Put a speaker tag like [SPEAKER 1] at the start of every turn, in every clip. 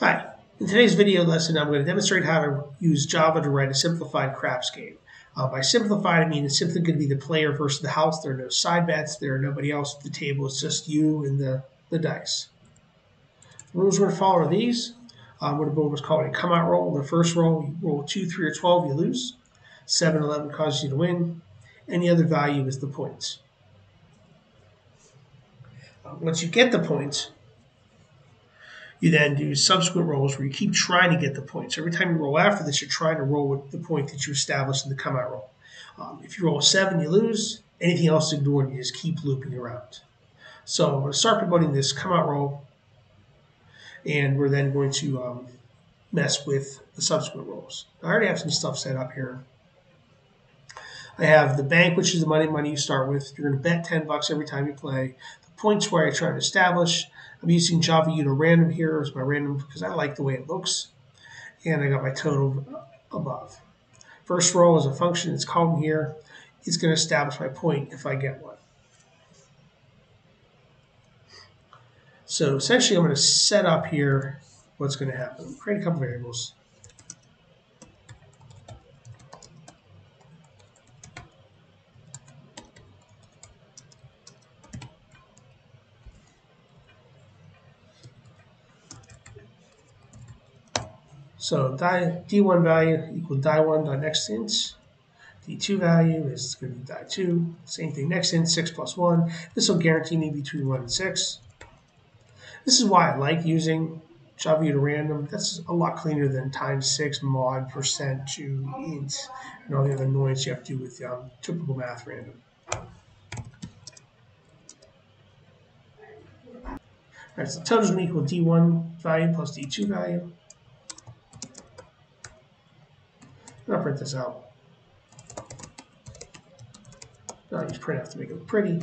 [SPEAKER 1] Hi, in today's video lesson I'm going to demonstrate how to use Java to write a simplified craps game. Uh, by simplified I mean it's simply going to be the player versus the house. There are no side bets, there are nobody else at the table, it's just you and the, the dice. The rules we're going to follow are these. Um, we're going to what's called a come out roll. The first roll, you roll 2, 3, or 12, you lose. 7, 11 causes you to win. Any other value is the points. Uh, once you get the points, you then do subsequent rolls where you keep trying to get the points. Every time you roll after this, you're trying to roll with the point that you established in the come out roll. Um, if you roll a seven, you lose. Anything else ignored, you just keep looping around. So I'm going to start promoting this come out roll, and we're then going to um, mess with the subsequent rolls. I already have some stuff set up here. I have the bank, which is the money money you start with. You're going to bet 10 bucks every time you play. Points where I try to establish I'm using java.util.Random here as my random because I like the way it looks. And I got my total above. First row is a function that's called here. It's going to establish my point if I get one. So essentially I'm going to set up here what's going to happen. Create a couple variables. So d1 value equal die1 dot next int. d2 value is going to be die2. Same thing, next int 6 plus 1. This will guarantee me between 1 and 6. This is why I like using java.util.Random. That's a lot cleaner than times 6 mod percent to int and all the other noise you have to do with um, typical math random. All right, so total is going to equal d1 value plus d2 value. Print this out. Oh, I'll use printf to make it look pretty.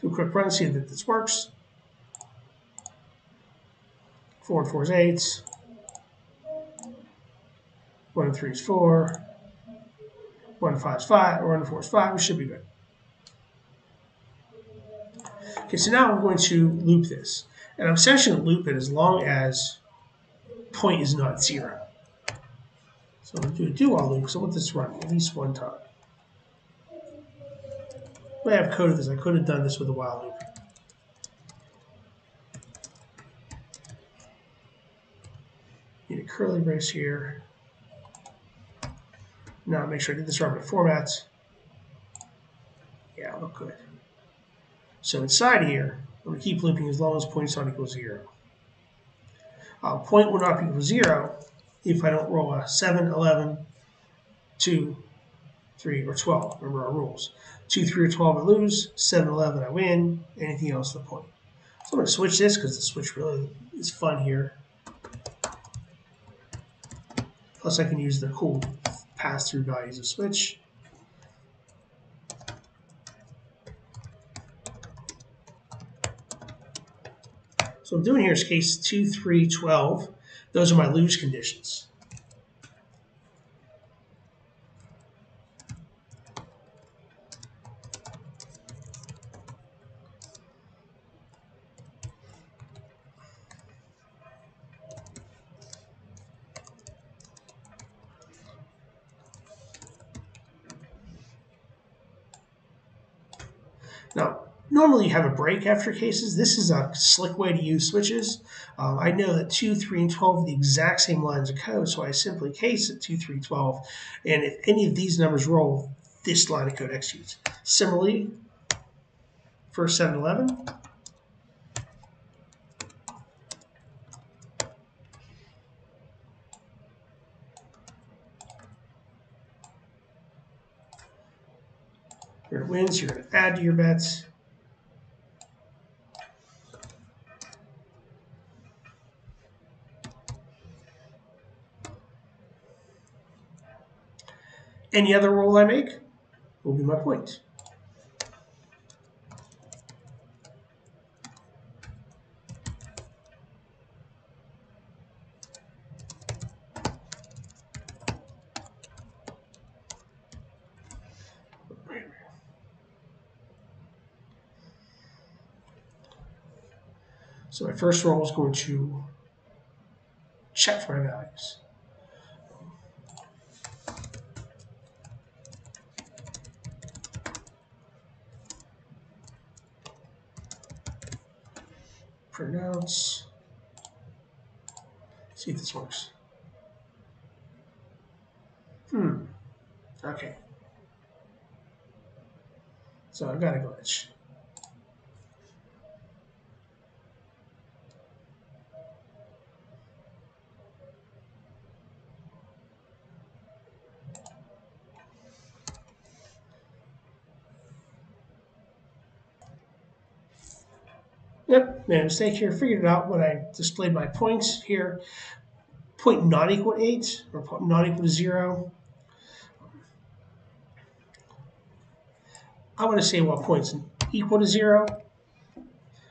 [SPEAKER 1] Do a quick run, see that this works. Four and four is eight. 1 and 3 is 4. 1 and 5 is 5, or 1 and 4 is 5. We should be good. Okay, so now I'm going to loop this. And I'm essentially going to loop it as long as point is not 0. So I'm going to do a do while loop, because I want this to run at least one time. The way I've coded this, I could have done this with a while loop. Need a curly brace here. Now make sure I did this right with formats. Yeah, look good. So inside here, I'm going to keep looping as long as point's not equal zero. Uh, point will not equal zero if I don't roll a 7, 11, 2, 3, or 12. Remember our rules. 2, 3, or 12 I lose, 7, 11 I win, anything else the point. So I'm going to switch this because the switch really is fun here. Plus I can use the cool pass-through values of switch. So I'm doing here is case 2, 3, 12. Those are my lose conditions. Now, normally you have a break after cases. This is a slick way to use switches. Um, I know that 2, 3, and 12 are the exact same lines of code, so I simply case at 2, 3, 12. And if any of these numbers roll, this line of code executes. Similarly, for 7, Your wins, you're going to add to your bets. Any other roll I make will be my point. So my first roll is going to check for my values. Pronounce. See if this works. Hmm. Okay. So I've got a glitch. Yep, made a mistake here. Figured it out when I displayed my points here. Point not equal to 8, or not equal to 0. I want to say well points equal to 0,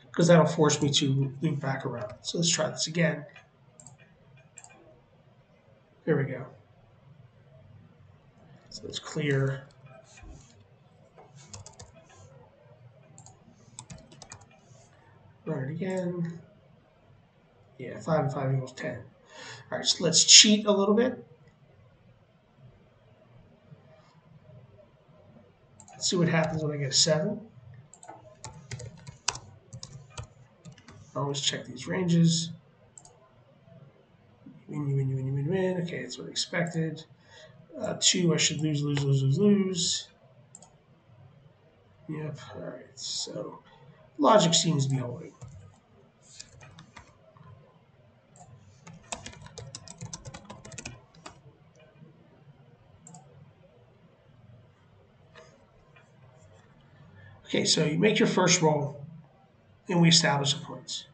[SPEAKER 1] because that'll force me to loop back around. So let's try this again. There we go. So it's clear Run it again. Yeah, 5 and 5 equals 10. All right, so let's cheat a little bit. Let's see what happens when I get a 7. Always check these ranges. Win, win, win, win, win, win. Okay, that's what I expected. Uh, 2, I should lose, lose, lose, lose, lose. Yep, all right, so logic seems to be holding. Okay, so you make your first roll, and we establish the points.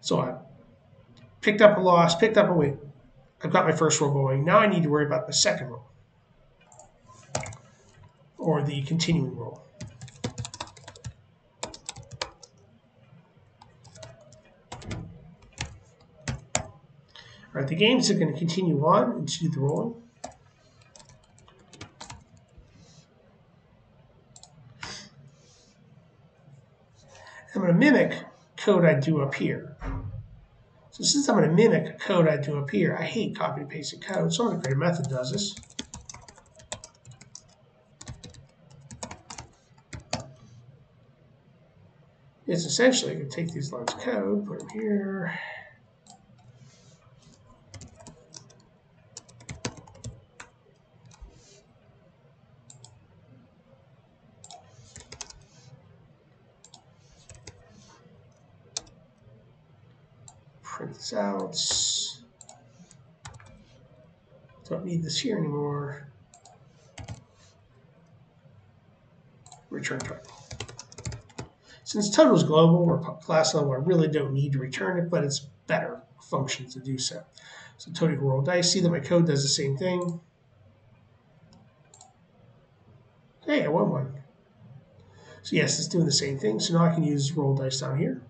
[SPEAKER 1] So I picked up a loss, picked up a win. I've got my first roll going. Now I need to worry about the second roll, or the continuing roll. All right, the games are going to continue on and do the rolling. I'm going to mimic code I do up here. So since I'm going to mimic code I do up here, I hate copy and pasting code, so I'm going to create a method that does this. It's essentially going to take these lines of code, put them here, print this out. Don't need this here anymore. Return total. Since total is global or class level, I really don't need to return it, but it's better function to do so. So total roll dice. See that my code does the same thing. Hey, I won one. So yes, it's doing the same thing. So now I can use roll dice down here.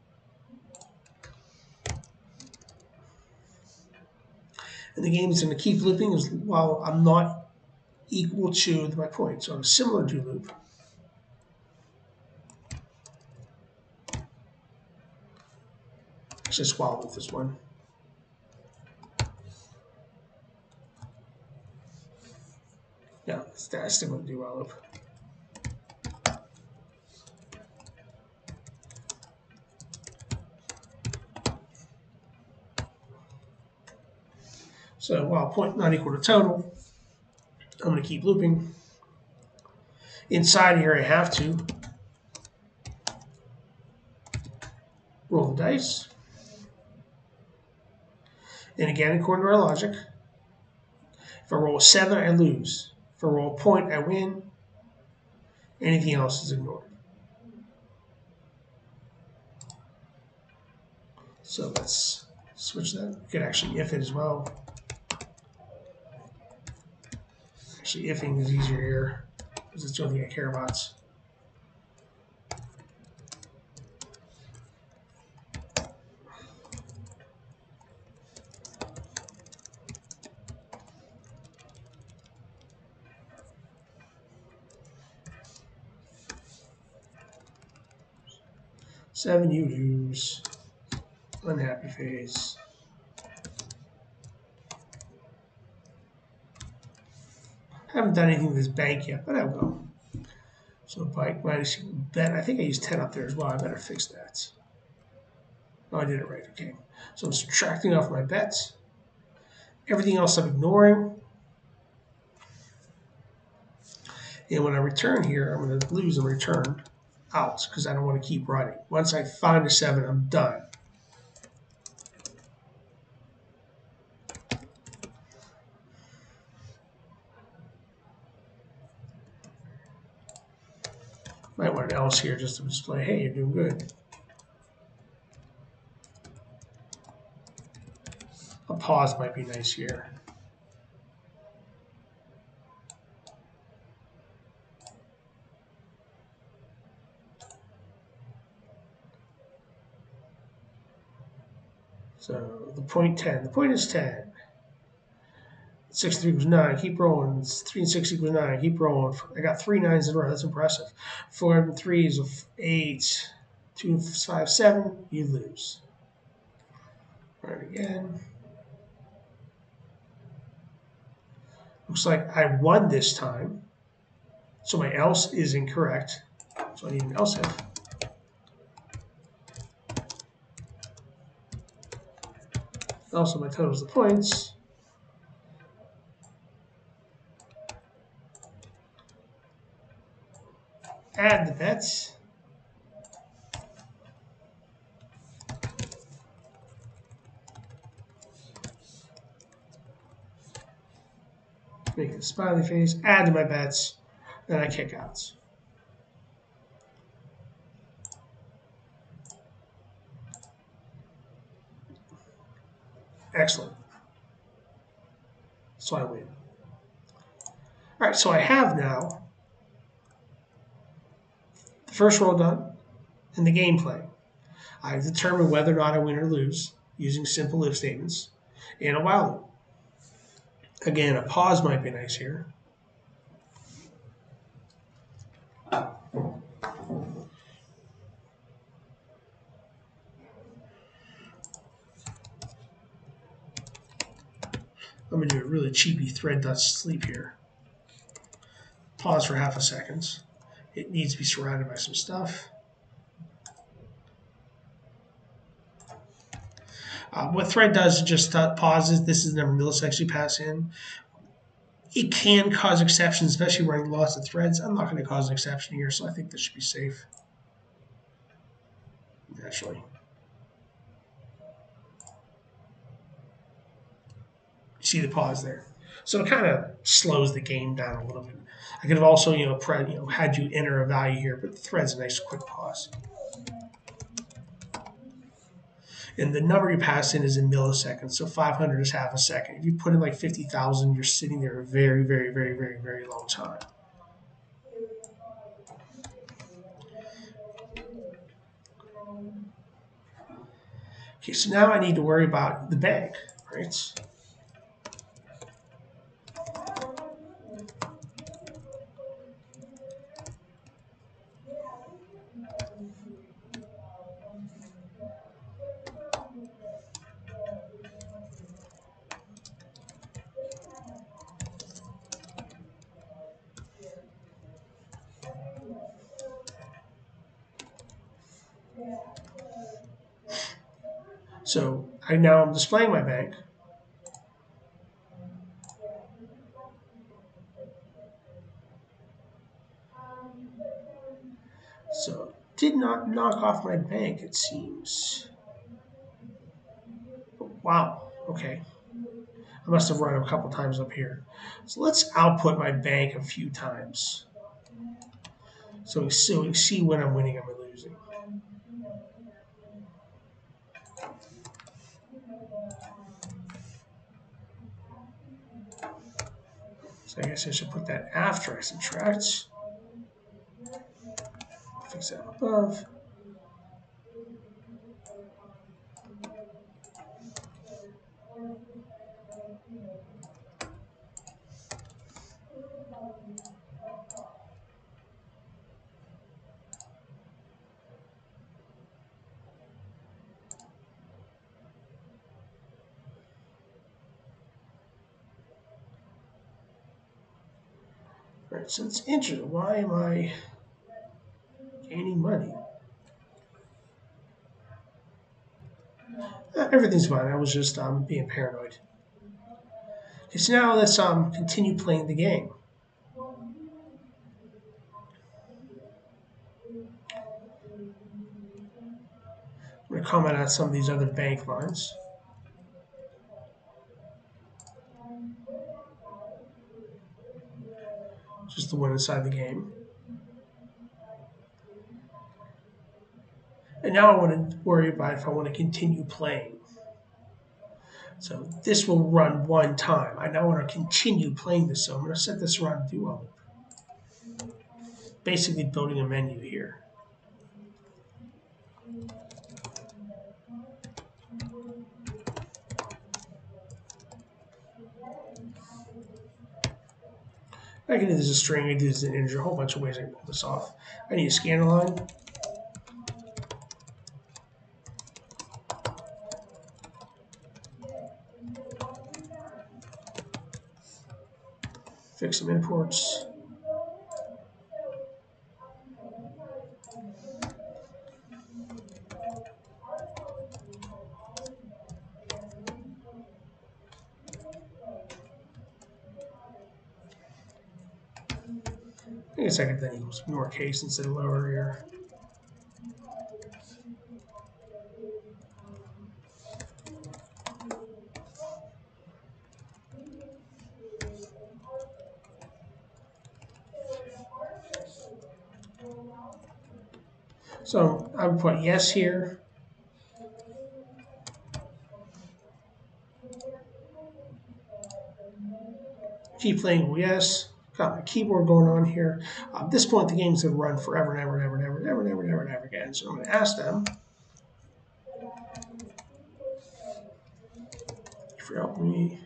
[SPEAKER 1] and the game is going to keep looping while I'm not equal to my point. So I'm similar to loop. Actually, swallow with this one. Yeah, that's still going to loop. So while point not equal to total, I'm going to keep looping. Inside here, I have to roll the dice. And again, according to our logic, if I roll a 7, I lose. If I roll a point, I win. Anything else is ignored. So let's switch that. We could actually if it as well. Actually, ifing is easier here because it's the only thing I care about. Seven, you lose. Unhappy face. I haven't done anything with this bank yet, but I will. So bike minus bet. I think I used 10 up there as well. I better fix that. Oh, I did it right. Okay. So I'm subtracting off my bets. Everything else I'm ignoring. And when I return here, I'm going to lose and return out because I don't want to keep running. Once I find a 7, I'm done. Might want an else here just to display, hey, you're doing good. A pause might be nice here. So the point 10, the point is 10. 6 3 equals 9. Keep rolling. 3 and 6 equals 9. Keep rolling. I got three nines in a row. That's impressive. 4 and 3 is 8. 2 and 5, 7. You lose. Right again. Looks like I won this time. So my else is incorrect. So I need an else if. Also, my total is the points. add the bets. Make a smiley face, add to my bets, then I kick outs. Excellent. So I win. All right, so I have now the First roll done and the gameplay. I determine whether or not I win or lose using simple if statements and a while loop. Again, a pause might be nice here. Going to do a really cheapy thread dot sleep here. Pause for half a second. It needs to be surrounded by some stuff. Uh, what thread does just uh, pauses. This is the number of milliseconds you pass in. It can cause exceptions, especially running lots of threads. I'm not going to cause an exception here, so I think this should be safe. Naturally. See the pause there. So it kind of slows the game down a little bit. I could have also, you know, pre, you know, had you enter a value here, but the thread's a nice quick pause. And the number you pass in is in milliseconds, so 500 is half a second. If you put in like 50,000, you're sitting there a very, very, very, very, very long time. Okay, so now I need to worry about the bank, right? So I now I'm displaying my bank. So did not knock off my bank, it seems. Wow, okay. I must have run a couple times up here. So let's output my bank a few times. So we see when I'm winning, I'm losing. I guess I should put that after I subtract. Fix that above. So it's interesting. Why am I gaining money? Uh, everything's fine. I was just um, being paranoid. Okay, so now let's um, continue playing the game. I'm going to comment on some of these other bank lines. Just the one inside the game. And now I want to worry about if I want to continue playing. So this will run one time. I now want to continue playing this, so I'm going to set this around to do all. Basically building a menu here. I can do this as a string, I can do this as an integer, a whole bunch of ways I can pull this off. I need a scanner line. Fix some imports. I could then use more case instead of lower here. So I would put yes here. Keep playing yes got my keyboard going on here. Uh, at this point, the game's going to run forever and ever and ever and ever and ever and ever and ever and ever again. So I'm going to ask them for helping me.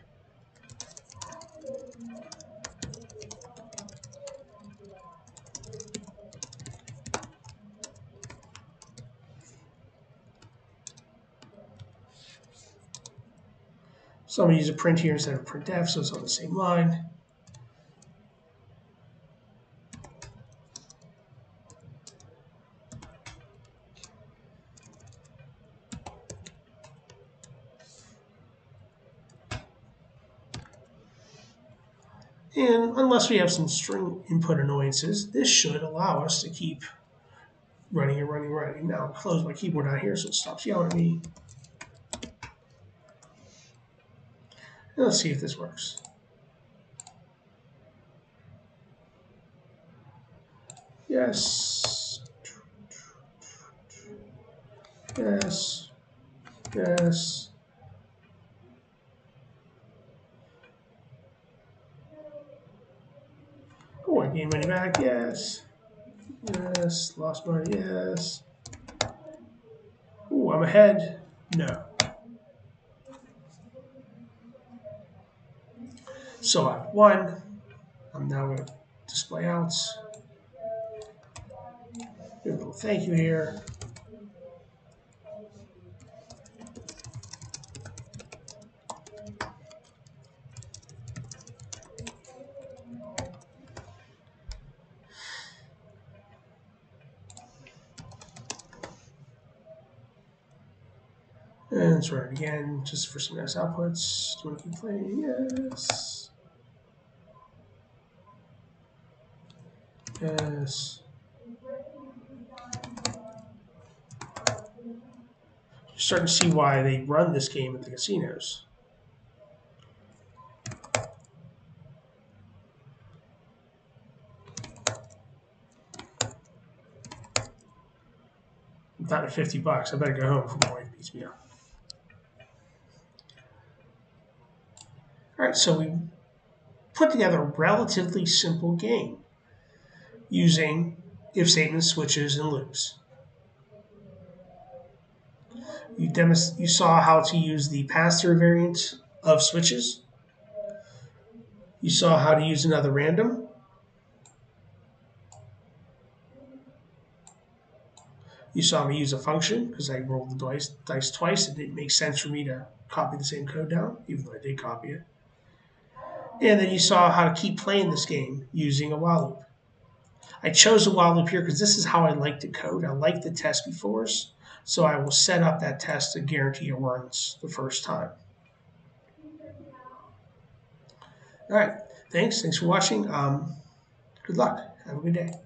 [SPEAKER 1] So I'm going to use a print here instead of printf, so it's on the same line. And unless we have some string input annoyances, this should allow us to keep running and running and running. Now, I'll close my keyboard out here so it stops yelling at me. And let's see if this works. Yes. Yes. Yes. Oh, I gained money back, yes. Yes, lost money, yes. Oh, I'm ahead. No. So I've won. I'm now going to display outs. A little thank you here. And let's run it again just for some nice outputs. Do you want to keep playing? Yes. Yes. You're starting to see why they run this game at the casinos. I'm down to 50 bucks. I better go home before wife beats me up. All right, so we put together a relatively simple game using if statements, switches, and loops. You, you saw how to use the pass-through variant of switches. You saw how to use another random. You saw me use a function because I rolled the dice, dice twice. It didn't make sense for me to copy the same code down, even though I did copy it. And then you saw how to keep playing this game using a while loop. I chose a while loop here because this is how I like to code. I like the test befores, so I will set up that test to guarantee it runs the first time. All right, thanks. Thanks for watching. Um, good luck. Have a good day.